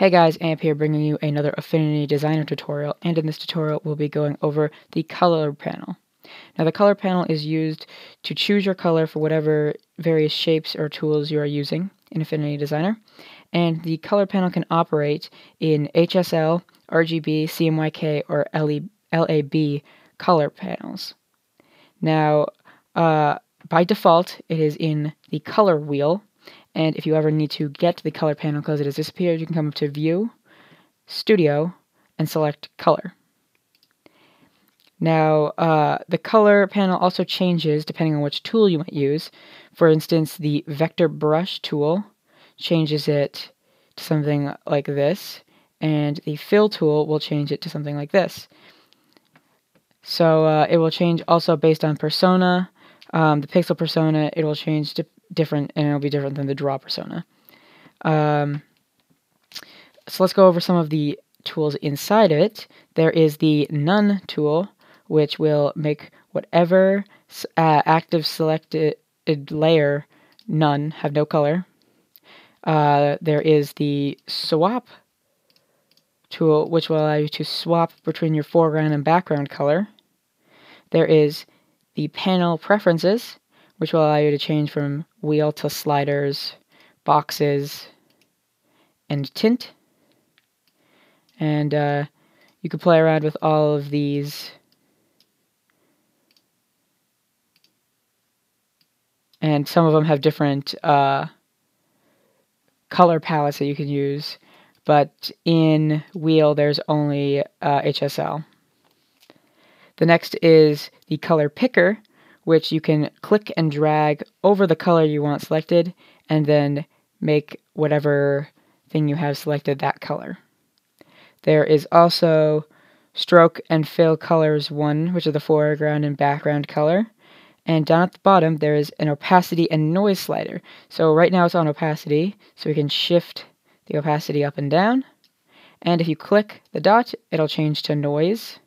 Hey guys, Amp here bringing you another Affinity Designer tutorial, and in this tutorial we'll be going over the color panel. Now the color panel is used to choose your color for whatever various shapes or tools you are using in Affinity Designer, and the color panel can operate in HSL, RGB, CMYK, or LAB color panels. Now, uh, by default, it is in the color wheel, and if you ever need to get to the color panel because it has disappeared, you can come up to View, Studio, and select Color. Now, uh, the color panel also changes depending on which tool you might use. For instance, the Vector Brush tool changes it to something like this, and the Fill tool will change it to something like this. So uh, it will change also based on persona. Um, the pixel persona, it will change to different, and it'll be different than the draw persona. Um, so let's go over some of the tools inside of it. There is the None tool, which will make whatever uh, active selected layer none, have no color. Uh, there is the Swap tool, which will allow you to swap between your foreground and background color. There is the Panel Preferences, which will allow you to change from wheel to sliders, boxes, and tint. And uh, you can play around with all of these. And some of them have different uh, color palettes that you can use. But in wheel, there's only uh, HSL. The next is the color picker, which you can click and drag over the color you want selected and then make whatever thing you have selected that color. There is also stroke and fill colors 1, which are the foreground and background color. And down at the bottom, there is an opacity and noise slider. So right now it's on opacity, so we can shift the opacity up and down. And if you click the dot, it'll change to noise.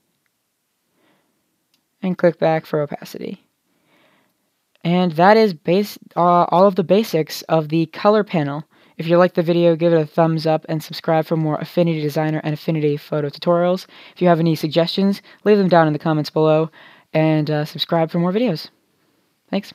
And click back for opacity. And that is base, uh, all of the basics of the color panel. If you liked the video, give it a thumbs up and subscribe for more Affinity Designer and Affinity Photo tutorials. If you have any suggestions, leave them down in the comments below and uh, subscribe for more videos. Thanks.